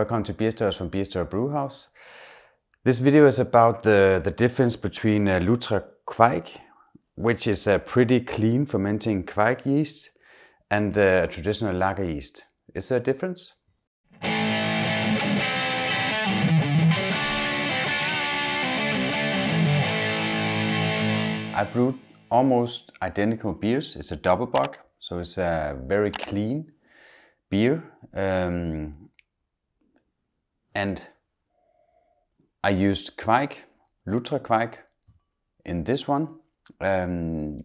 Welcome to Beer Stories from Beer Story Brewhouse. This video is about the, the difference between uh, Lutra Kveik, which is a pretty clean fermenting Kveik yeast, and uh, traditional lager yeast. Is there a difference? I brewed almost identical beers. It's a double bock, so it's a very clean beer. Um, and I used Kveik, Lutra Kveik in this one. Um,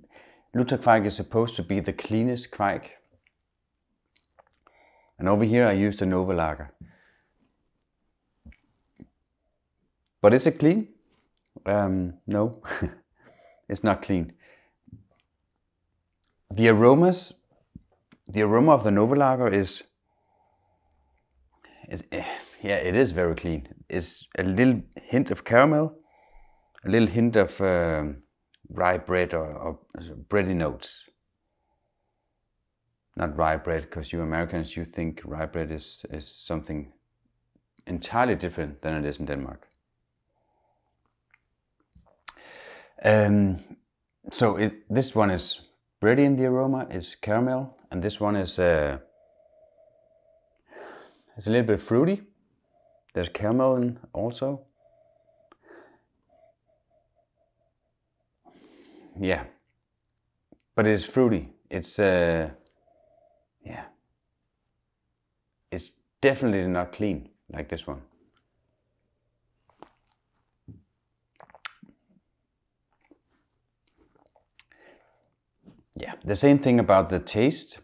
Lutra Kveik is supposed to be the cleanest Kveik. And over here I used a Nova Lager. But is it clean? Um, no, it's not clean. The aromas, the aroma of the Nova Lager is, is eh, yeah, it is very clean. It's a little hint of caramel, a little hint of um, rye bread or, or bready notes. Not rye bread, because you Americans, you think rye bread is, is something entirely different than it is in Denmark. Um, so it, this one is bready in the aroma, is caramel, and this one is uh, it's a little bit fruity. There's caramel also. Yeah, but it's fruity. It's uh, yeah, it's definitely not clean like this one. Yeah, the same thing about the taste.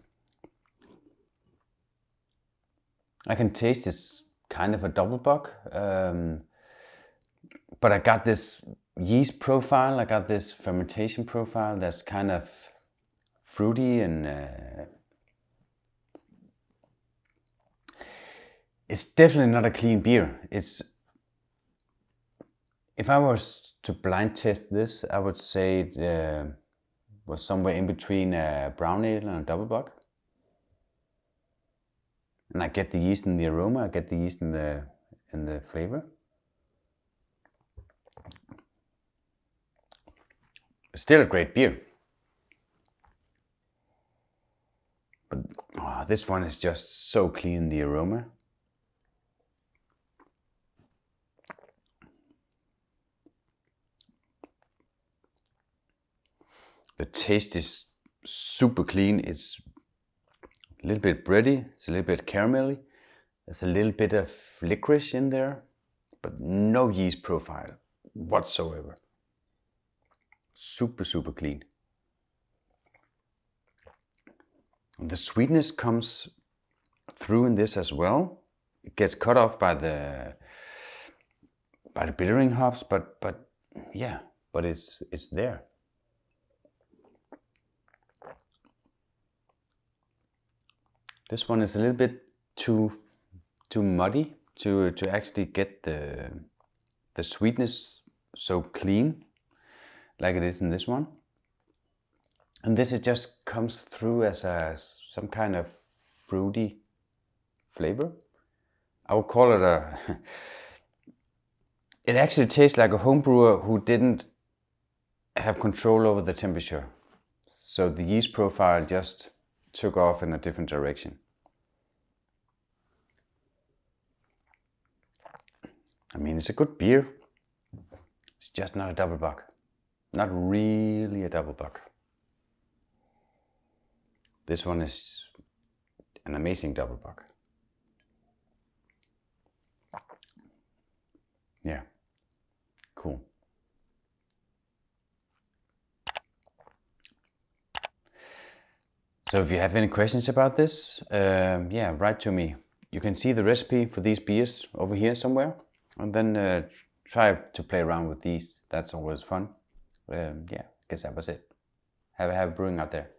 I can taste it's kind of a double bock. um, but I got this yeast profile. I got this fermentation profile that's kind of fruity and uh, it's definitely not a clean beer. It's if I was to blind test this, I would say it uh, was somewhere in between a brown ale and a double bock. And I get the yeast in the aroma, I get the yeast in the in the flavor. Still a great beer. But oh, this one is just so clean, the aroma. The taste is super clean. It's a little bit bready. It's a little bit caramelly. There's a little bit of licorice in there, but no yeast profile whatsoever. Super, super clean. The sweetness comes through in this as well. It gets cut off by the by the bittering hops, but but yeah, but it's it's there. This one is a little bit too too muddy to to actually get the the sweetness so clean like it is in this one. And this it just comes through as a some kind of fruity flavor. I would call it a it actually tastes like a home brewer who didn't have control over the temperature. So the yeast profile just took off in a different direction. I mean, it's a good beer. It's just not a double bock. Not really a double bock. This one is an amazing double bock. Yeah, So if you have any questions about this, um, yeah, write to me. You can see the recipe for these beers over here somewhere. And then uh, try to play around with these. That's always fun. Um, yeah, I guess that was it. Have a, have a brewing out there.